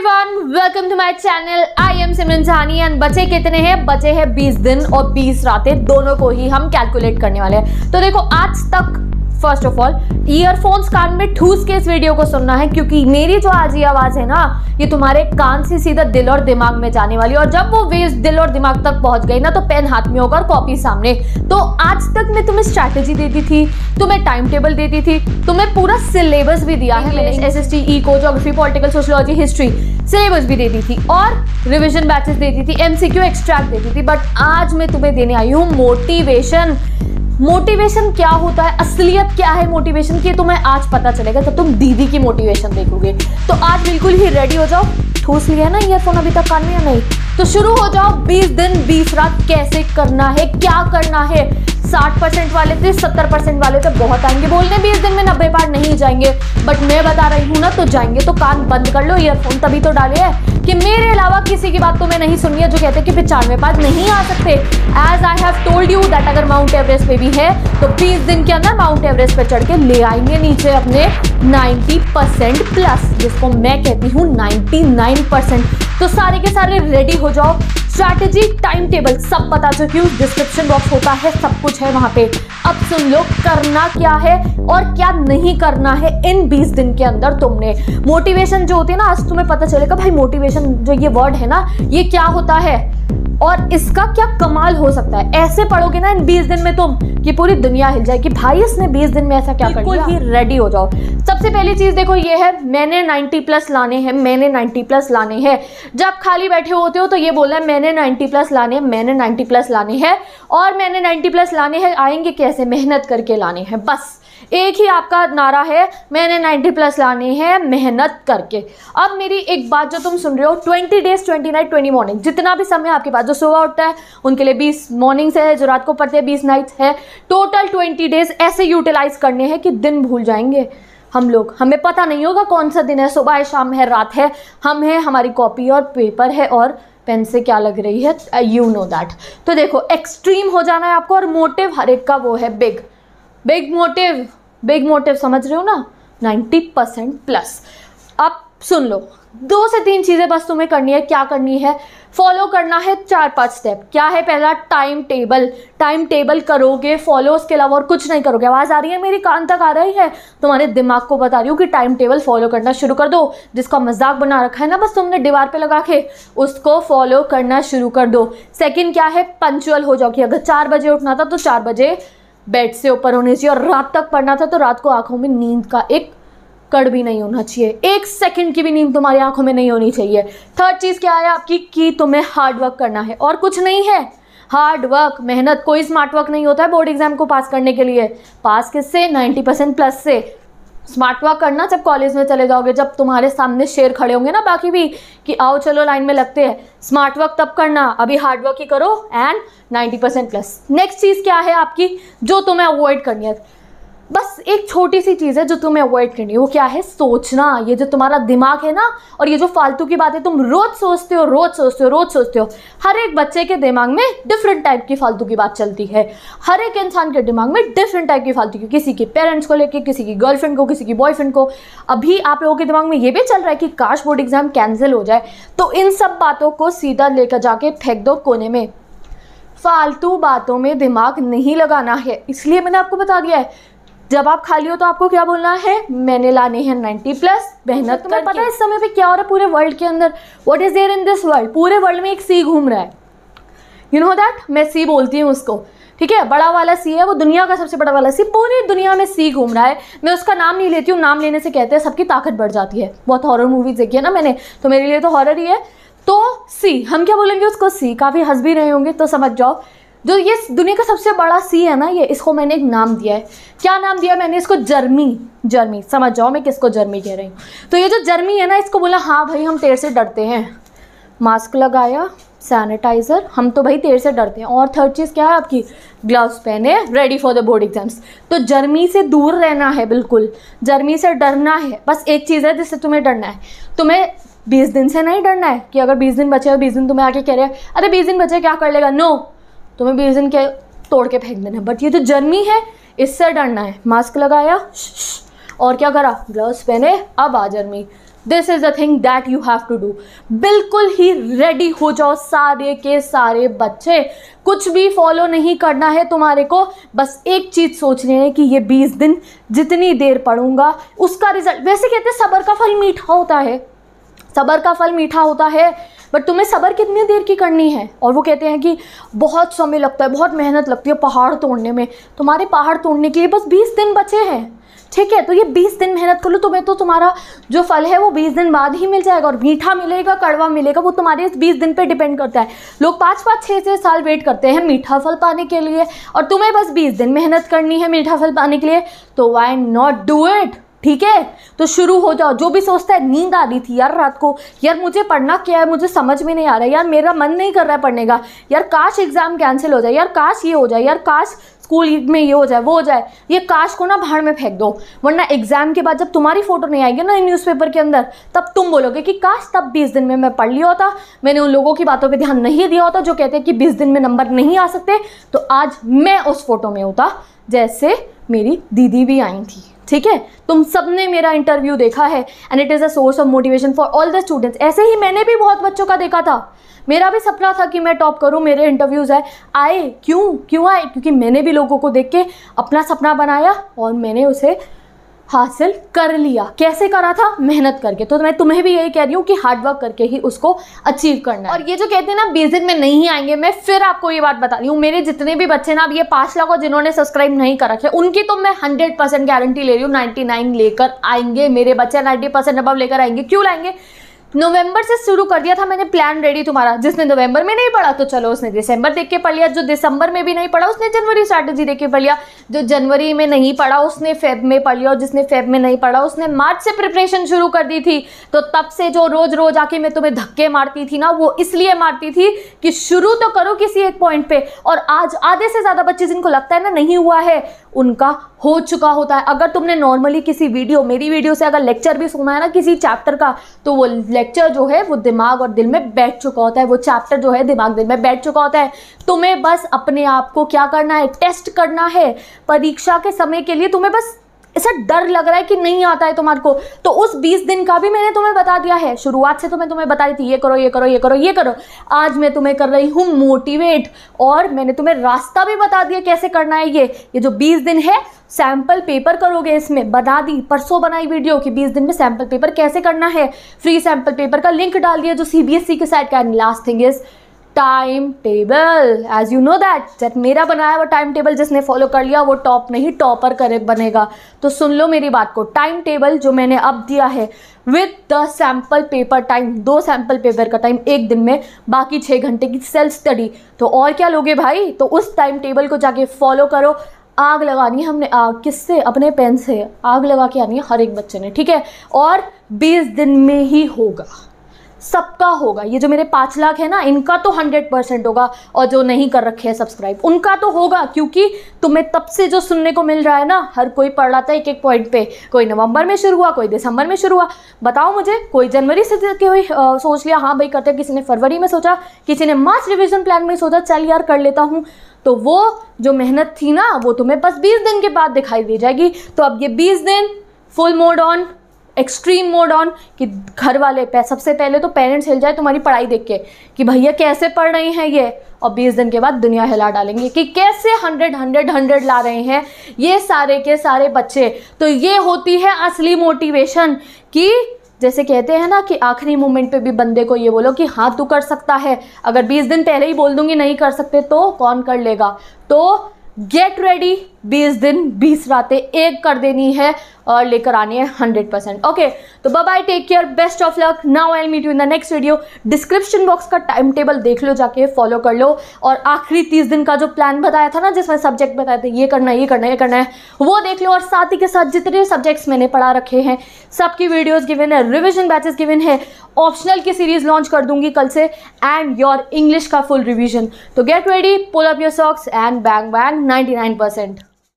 Welcome to my channel I am Simran Sahani and बचे कितने हैं? बचे हैं 20 दिन और 20 रातें। दोनों को ही हम कैलकुलेट करने वाले हैं। तो देखो, आज तक फ़र्स्ट ऑफ़ ऑल ईयरफोन्स कान में ठूस के इस वीडियो को सुनना है क्योंकि मेरी जो आज ये आवाज़ है ना ये तुम्हारे कान से सीधा दिल और दिमाग में जाने वाली और जब वो वेव्स दिल और दिमाग तक पहुँच गई ना तो पेन हाथ में होगा और कॉपी सामने। तो आज तक मैं तुम्हें स्ट्रैटेजी देती थी तुम्हें टाइम टेबल देती थी तुम्हें पूरा सिलेबस भी दिया है मैंने। एस एस टी ई को geography political sociology history syllabus भी देती थी। और रिविजन बैचेस देती थी एमसीक्यू एक्सट्रैक्ट देती थी। बट आज मैं तुम्हें देने आई हूँ मोटिवेशन मोटिवेशन क्या होता है? असलियत क्या है मोटिवेशन की? तो मैं आज पता चलेगा जब तुम दीदी की मोटिवेशन देखोगे। तो आज बिल्कुल ही रेडी हो जाओ। ठूस लिया है ना ईयरफोन अभी तक कान में या नहीं? तो शुरू हो जाओ। 20 दिन 20 रात कैसे करना है? क्या करना है? 60 परसेंट वाले थे 70 परसेंट वाले थे बहुत आएँगे। बोलने 20 दिन में 90 बार नहीं जाएँगे। बट मैं बता रही हूँ ना तो जाएँगे तो कान बंद कर लो ईयरफोन तभी तो डाले है। कि मेरे अलावा किसी की बात तो मैं नहीं सुनी है जो कहते कि पिचानवे पास नहीं आ सकते। As I have told you that अगर माउंट एवरेस्ट पे भी है तो 20 दिन के अंदर माउंट एवरेस्ट पे चढ़ के ले आएँगे नीचे अपने 90 परसेंट प्लस जिसको मैं कहती हूँ 99 परसेंट। तो सारे के सारे रेडी हो जाओ। स्ट्रैटेजी टाइम टेबल सब बता चुकी हूँ। डिस्क्रिप्शन बॉक्स होता है, सब कुछ है वहाँ पे। अब सुन लो, करना क्या है और क्या नहीं करना है इन 20 दिन के अंदर तुमने। मोटिवेशन जो होती है ना, आज तुम्हें पता चलेगा, भाई मोटिवेशन जो ये वर्ड है ना, ये क्या होता है? और इसका क्या कमाल हो सकता है? ऐसे पढ़ोगे ना इन 20 दिन में तुम कि पूरी दुनिया हिल जाए कि भाई इसने 20 दिन में ऐसा क्या कर दिया? ही रेडी हो जाओ। सबसे पहली चीज़ देखो ये है मैंने 90 प्लस लाने हैं मैंने 90 प्लस लाने हैं। जब खाली बैठे होते हो तो ये बोलना है मैंने 90 प्लस लाने हैं मैंने 90 प्लस लाने हैं और मैंने 90 प्लस लाने हैं आएँगे कैसे? मेहनत करके लाने हैं बस। एक ही आपका नारा है, मैंने 90 प्लस लाने हैं मेहनत करके। अब मेरी एक बात जो तुम सुन रहे हो 20 डेज़ 20 नाइट 20 मॉर्निंग। जितना भी समय आपके पास जो सुबह उठता है, उनके लिए 20 मॉर्निंग्स है, जो रात को पढ़ते हैं 20 नाइट्स है। टोटल 20 डेज़ ऐसे यूटिलाइज करने हैं कि दिन भूल जाएँगे। हम लोग, हमें पता नहीं होगा कौन सा दिन है, सुबह है, शाम है, रात है। हम है, हमारी कॉपी और पेपर है और पेन से क्या लग रही है? यू नो दैट तो देखो एक्सट्रीम हो जाना है आपको और मोटिव हर एक का वो है big big motive big motive समझ रहे हो ना? 90 परसेंट प्लस अब सुन लो, दो से तीन चीज़ें बस तुम्हें करनी है, क्या करनी है? फॉलो करना है चार पाँच स्टेप क्या है पहला? टाइम टेबल टाइम टेबल करोगे फॉलो उसके अलावा और कुछ नहीं करोगे. आवाज़ आ रही है मेरी? कान तक आ रही है? तुम्हारे दिमाग को बता रही हूँ कि टाइम टेबल फॉलो करना शुरू कर दो. जिसका मज़ाक बना रखा है ना बस तुमने दीवार पे लगा के, उसको फॉलो करना शुरू कर दो. सेकेंड क्या है? पंचुअल हो जाओ कि अगर चार बजे उठना था तो चार बजे बेड से ऊपर होनी चाहिए और रात तक पढ़ना था तो रात को आँखों में नींद का एक कड़ भी नहीं होना चाहिए। एक सेकंड की भी नींद तुम्हारी आँखों में नहीं होनी चाहिए। थर्ड चीज़ क्या है आपकी? कि तुम्हें हार्ड वर्क करना है। और कुछ नहीं है। हार्ड वर्क मेहनत, कोई स्मार्ट वर्क नहीं होता है बोर्ड एग्ज़ाम को पास करने के लिए। पास किससे? 90 परसेंट प्लस से। स्मार्ट वर्क करना जब कॉलेज में चले जाओगे, जब तुम्हारे सामने शेर खड़े होंगे ना, बाकी भी, कि आओ चलो लाइन में लगते हैं। स्मार्ट वर्क तब करना, अभी हार्ड वर्क ही करो एंड 90 परसेंट प्लस नेक्स्ट चीज़ क्या है आपकी? जो तुम्हें अवॉइड करनी है। बस एक छोटी सी चीज़ है जो तुम्हें अवॉइड करनी है। वो क्या है? सोचना। ये जो तुम्हारा दिमाग है ना, और ये जो फालतू की बातें तुम रोज सोचते हो, रोज सोचते हो, रोज सोचते हो, हर एक बच्चे के दिमाग में डिफरेंट टाइप की फालतू की बात चलती है। हर एक इंसान के दिमाग में डिफरेंट टाइप की फालतू की, किसी के पेरेंट्स को लेकर किसी की गर्लफ्रेंड को, किसी की बॉयफ्रेंड को। अभी आप लोगों के दिमाग में ये भी चल रहा है कि काश बोर्ड एग्ज़ाम कैंसिल हो जाए तो इन सब बातों को सीधा लेकर जाके फेंक दो कोने में। फालतू बातों में दिमाग नहीं लगाना है। इसलिए मैंने आपको बता दिया है जब आप खाली हो तो आपको क्या बोलना है? मैंने लाने हैं 90 प्लस मेहनत तुम्हें पता है इस समय पे क्या हो रहा है पूरे वर्ल्ड के अंदर? What is there in this world पूरे वर्ल्ड में एक सी घूम रहा है। यू नो दैट मैं सी बोलती हूँ उसको। ठीक है? बड़ा वाला सी है वो दुनिया का सबसे बड़ा वाला सी पूरी दुनिया में सी घूम रहा है। मैं उसका नाम नहीं लेती हूँ नाम लेने से कहते हैं सबकी ताकत बढ़ जाती है। बहुत हॉरर मूवीज़ देखी है ना मैंने? तो मेरे लिए तो हॉरर ही है। तो सी हम क्या बोलेंगे उसको? सी काफ़ी हंस भी रहे होंगे तो समझ जाओ। जो ये दुनिया का सबसे बड़ा सी है ना ये, इसको मैंने एक नाम दिया है। क्या नाम दिया मैंने? इसको जर्मी जर्मी। समझ जाओ मैं किसको जर्मी कह रही हूँ। तो ये जो जर्मी है ना, इसको बोला हाँ भाई, हम तेर से डरते हैं। मास्क लगाया, सैनिटाइज़र। हम तो भाई तेर से डरते हैं। और थर्ड चीज़ क्या है आपकी? ग्लव्स पहने ready for the board exams तो जर्मी से दूर रहना है, बिल्कुल। जर्मी से डरना है। बस एक चीज़ है जिससे तुम्हें डरना है। तुम्हें बीस दिन से नहीं डरना है कि अगर बीस दिन बचे और बीस दिन तुम्हें आके कह रहे हैं, अरे बीस दिन बचे, क्या कर लेगा? नो तुम्हें बीस दिन क्या तोड़ के फेंक देना। बट ये जो जर्मी है, इससे डरना है। मास्क लगाया और क्या करा? ग्लव्स पहने, अब आ जर्मी this is the thing that you have to do बिल्कुल ही रेडी हो जाओ सारे के सारे बच्चे। कुछ भी फॉलो नहीं करना है तुम्हारे को। बस एक चीज़ सोचनी है कि ये बीस दिन जितनी देर पढ़ूँगा, उसका रिज़ल्ट वैसे कहते हैं, सबर का फल मीठा होता है। सबर का फल मीठा होता है। बट तुम्हें सबर कितनी देर की करनी है? और वो कहते हैं कि बहुत समय लगता है, बहुत मेहनत लगती है पहाड़ तोड़ने में। तुम्हारे पहाड़ तोड़ने के लिए बस बीस दिन बचे हैं। ठीक है तो ये बीस दिन मेहनत कर लो, तुम्हें तो तुम्हारा जो फल है वो बीस दिन बाद ही मिल जाएगा और मीठा मिलेगा, कड़वा मिलेगा, वो तुम्हारे इस बीस दिन पे डिपेंड करता है। लोग पाँच पाँच छः छः साल वेट करते हैं मीठा फल पाने के लिए और तुम्हें बस बीस दिन मेहनत करनी है मीठा फल पाने के लिए तो वाई नॉट डू इट ठीक है? तो शुरू हो जाओ। जो भी सोचता है, नींद आ रही थी यार रात को। यार मुझे पढ़ना क्या है? मुझे समझ में नहीं आ रहा। है यार मेरा मन नहीं कर रहा है पढ़ने का। यार काश एग्ज़ाम कैंसिल हो जाए। यार काश ये हो जाए। यार काश स्कूल में ये हो जाए, वो हो जाए। ये काश को ना भाड़ में फेंक दो। वरना एग्ज़ाम के बाद जब तुम्हारी फ़ोटो नहीं आएगी ना न्यूज़पेपर के अंदर, तब तुम बोलोगे कि काश तब बीस दिन में मैं पढ़ लिया होता। मैंने उन लोगों की बातों पर ध्यान नहीं दिया होता जो कहते हैं कि बीस दिन में नंबर नहीं आ सकते। तो आज मैं उस फ़ोटो में होता जैसे मेरी दीदी भी आई थी। ठीक है? तुम सबने मेरा इंटरव्यू देखा है and it is a source of motivation for all the students ऐसे ही मैंने भी बहुत बच्चों का देखा था। मेरा भी सपना था कि मैं टॉप करूँ, मेरे इंटरव्यूज़ आए आए, क्यों? क्यों आए? क्योंकि मैंने भी लोगों को देख के अपना सपना बनाया, और मैंने उसे हासिल कर लिया। कैसे करा था? मेहनत करके। तो मैं तुम्हें भी यही कह रही हूँ कि हार्डवर्क करके ही उसको अचीव करना है। और ये जो कहते हैं ना बेसिक में नहीं आएँगे, मैं फिर आपको ये बात बता रही हूँ। मेरे जितने भी बच्चे ना, अब ये पाँच लाख और जिन्होंने सब्सक्राइब नहीं कर रखे उनकी तो मैं हंड्रेड गारंटी ले रही हूँ नाइन्टी नाइन लेकर आएँगे। मेरे बच्चे नाइन्टी परसेंट लेकर आएँगे। क्यों लाएँगे? नवंबर से शुरू कर दिया था मैंने प्लान रेडी तुम्हारा। जिसने नवंबर में नहीं पढ़ा तो चलो उसने दिसंबर देख के पढ़ लिया। जो दिसंबर में भी नहीं पढ़ा, उसने जनवरी स्ट्रैटेजी देख के पढ़ लिया। जो जनवरी में नहीं पढ़ा, उसने फेब में पढ़ लिया। और जिसने फेब में नहीं पढ़ा, उसने मार्च से प्रिपरेशन शुरू कर दी थी। तो तब से जो रोज रोज आके मैं तुम्हें धक्के मारती थी ना, वो इसलिए मारती थी कि शुरू तो करो किसी एक पॉइंट पे। और आज आधे से ज़्यादा बच्चे जिनको लगता है ना नहीं हुआ है, उनका हो चुका होता है। अगर तुमने नॉर्मली किसी वीडियो मेरी वीडियो से अगर लेक्चर भी सुना है ना, किसी चैप्टर का तो वो लेक्चर जो है, वो दिमाग और दिल में बैठ चुका होता है। वो चैप्टर जो है, दिमाग दिल में बैठ चुका होता है। तुम्हें बस अपने आप को क्या करना है? टेस्ट करना है। परीक्षा के समय के लिए तुम्हें बस ऐसा डर लग रहा है कि नहीं आता है तुम्हारे को। तो उस 20 दिन का भी मैंने तुम्हें बता दिया है। शुरुआत से तो मैं तुम्हें बता रही थी, ये करो ये करो ये करो ये करो। आज मैं तुम्हें कर रही हूँ मोटिवेट और मैंने तुम्हें रास्ता भी बता दिया कैसे करना है ये। ये जो 20 दिन है सैंपल पेपर करोगे इसमें। बना दी, परसों बनाई वीडियो कि 20 दिन में सैंपल पेपर कैसे करना है। फ्री सैंपल पेपर का लिंक डाल दिया जो सीबीएसई के साइड का last thing is time table as you know that जब मेरा बनाया हुआ टाइम टेबल जिसने फॉलो कर लिया, वो टॉप नहीं टॉपर करे बनेगा। तो सुन लो मेरी बात को। टाइम टेबल जो मैंने अब दिया है with the sample paper time दो सैंपल पेपर का टाइम एक दिन में, बाकी छः घंटे की सेल्फ स्टडी तो और क्या लोगे भाई? तो उस टाइम टेबल को जाके फॉलो करो। आग लगानी है हमने, आग किससे? अपने पेन से। आग लगा के आनी है हर एक बच्चे ने, ठीक है? और 20 दिन में ही होगा। सबका होगा। ये जो मेरे पाँच लाख है ना, इनका तो हंड्रेड परसेंट होगा और जो नहीं कर रखे हैं सब्सक्राइब, उनका तो होगा क्योंकि तुम्हें तब से जो सुनने को मिल रहा है ना, हर कोई पढ़ रहा था एक एक पॉइंट पे। कोई नवंबर में शुरू हुआ, कोई दिसंबर में शुरू हुआ। बताओ मुझे, कोई जनवरी से कोई सोच लिया हाँ भाई, करते किसी ने फरवरी में सोचा, किसी ने मार्च रिविजन प्लान में सोचा, चल यार, कर लेता हूँ। तो वो जो मेहनत थी ना, वो तुम्हें बस बीस दिन के बाद दिखाई दे जाएगी। तो अब ये बीस दिन full mode on extreme mode on कि घर वाले पे, सबसे पहले तो पेरेंट्स हिल जाए तुम्हारी पढ़ाई देख के कि भैया कैसे पढ़ रही हैं ये? और बीस दिन के बाद दुनिया हिला डालेंगे कि कैसे हंड्रेड हंड्रेड हंड्रेड ला रहे हैं ये सारे के सारे बच्चे। तो ये होती है असली मोटिवेशन कि जैसे कहते हैं ना कि आखिरी मोमेंट पे भी बंदे को ये बोलो कि हाँ तू कर सकता है। अगर बीस दिन पहले ही बोल दूँगी नहीं कर सकते तो कौन कर लेगा? तो गेट रेडी बीस दिन, बीस रातें एक कर देनी है और लेकर आनी है हंड्रेड परसेंट। ओके तो bye take care best of luck now I meet you in the next video description box का टाइम टेबल देख लो, जाके फॉलो कर लो। और आखिरी तीस दिन का जो प्लान बताया था ना, जिसमें सब्जेक्ट बताए थे, ये करना है, ये करना है, ये करना है, वो देख लो। और साथ ही के साथ जितने सब्जेक्ट्स मैंने पढ़ा रखे हैं, सबकी वीडियोज़ गिवन है रिविजन बैचेस गिवन है। ऑप्शनल की सीरीज़ लॉन्च कर दूँगी कल से एंड योर इंग्लिश का फुल रिविजन तो get ready pull up your socks and bang bang 99%